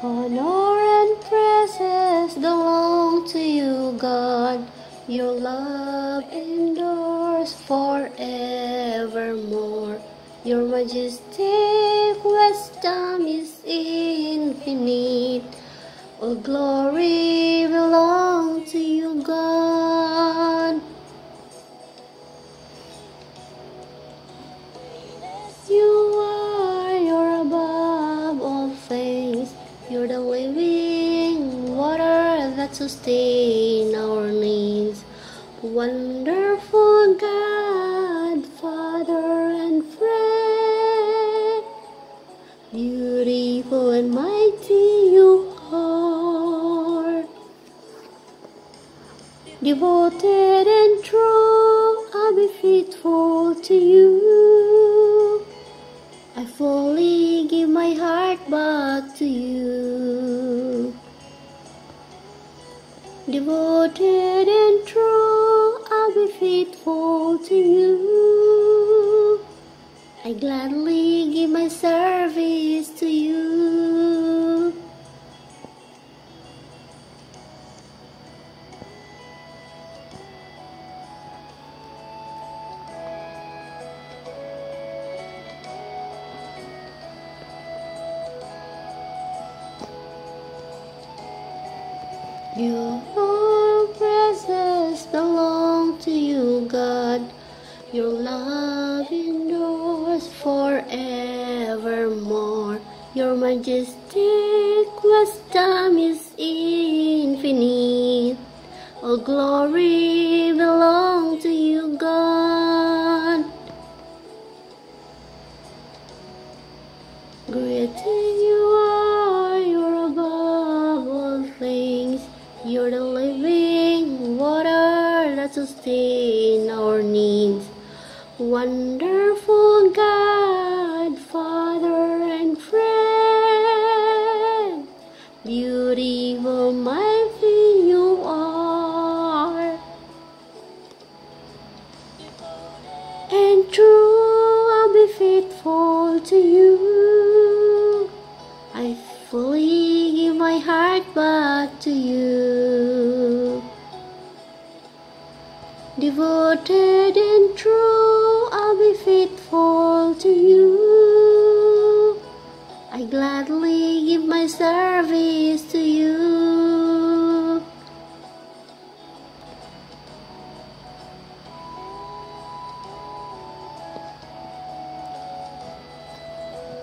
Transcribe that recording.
Honor and praises belong to you, God. Your love endures forevermore. Your majestic wisdom is infinite. All glory belongs that sustain our needs. Wonderful God, Father and friend. Beautiful and mighty you are. Devoted and true, I'll be faithful to you. I fully give my heart back to you. Devoted and true, I'll be faithful to you. I gladly give my Your praises belong to you, God. Your love endures forevermore. Your majestic wisdom is infinite. All glory belong that sustain our needs. Wonderful God, Father and friend. Beautiful, mighty you are. And true, I'll be faithful to you. I fully give my heart back to you. Devoted and true, I'll be faithful to you. I gladly